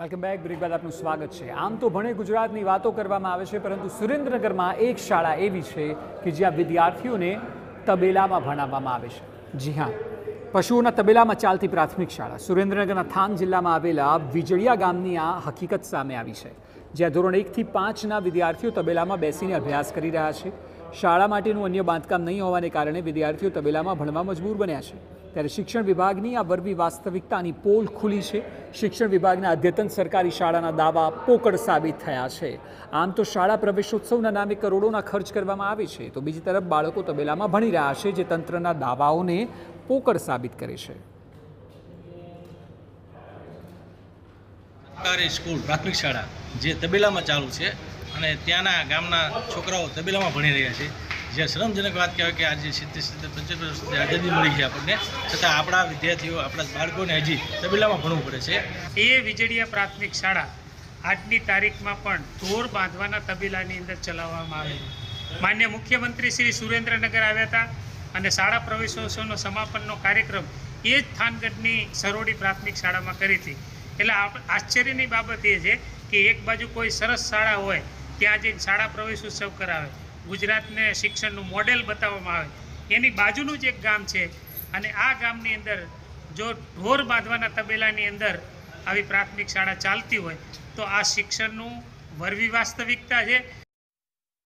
Welcome back. Break બાદ આપનું સ્વાગત છે. આમ તો ભણે ગુજરાતની વાતો કરવામાં આવે છે, પરંતુ સુરેન્દ્રનગરમાં એક શાળા એવી છે કે જ્યાં વિદ્યાર્થીઓને તબેલામાં ભણાવવામાં આવે છે. જી હા, પશુઓના તબેલામાં ચાલતી પ્રાથમિક શાળા સુરેન્દ્રનગરના થાન જિલ્લામાં આવેલા વીજળિયા ગામની આ હકીકત સામે આવી છે. જ્યાં ધોરણ એકથી પાંચના વિદ્યાર્થીઓ તબેલામાં બેસીને અભ્યાસ કરી રહ્યા છે. શાળા માટેનું અન્ય બાંધકામ નહીં હોવાને કારણે વિદ્યાર્થીઓ તબેલામાં ભણવા મજબૂર બન્યા છે. ત્યારે શિક્ષણ વિભાગની આ વરવી વાસ્તવિકતાની પોલ ખુલી છે. શિક્ષણ વિભાગના અદ્યતન સરકારી શાળાના દાવા પોકળ સાબિત થયા છે. આમ તો શાળા પ્રવેશોત્સવના નામે કરોડોના ખર્ચ કરવામાં આવે છે. તો બીજી તરફ બાળકો તબેલામાં ભણી રહ્યા છે, જે તંત્રના દાવાઓને પોકળ સાબિત કરે છે. સરકારી સ્કૂલ, પ્રાથમિક શાળા. જે તબેલામાં ચાલુ છે અને ત્યાંના ગામના છોકરાઓ તબેલામાં ભણી રહ્યા છે. જે શરમજનક વાત કહેવાય કે આજે સિત્તેર સિત્તેર, પંચોતેર વર્ષથી આઝાદી મળી છે આપણને. છતાં આપણા વિદ્યાર્થીઓ, આપણા બાળકોને હજી તબેલામાં ભણવું પડે છે. એ વીજળીયા પ્રાથમિક શાળા આજની તારીખમાં પણ ઢોર બાંધવાના તબેલાની અંદર ચલાવવામાં આવે માન્ય મુખ્યમંત્રી શ્રી સુરેન્દ્રનગર આવ્યા હતા અને શાળા પ્રવેશોત્સવનો સમાપનનો કાર્યક્રમ એ જ થાનગઢની સરોડી પ્રાથમિક શાળામાં કરી હતી. એટલે આશ્ચર્યની બાબત એ છે કે એક બાજુ કોઈ સરસ શાળા હોય, ત્યાં જઈને શાળા પ્રવેશ ઉત્સવ કરાવે. ગુજરાતને શિક્ષણનું મોડેલ બતાવવામાં આવે. એની બાજુનું જ એક ગામ છે. અને આ ગામની અંદર જો ઢોર બાંધવાના તબેલાની અંદર આવી પ્રાથમિક શાળા ચાલતી હોય, તો આ શિક્ષણનું વરવી વાસ્તવિકતા છે.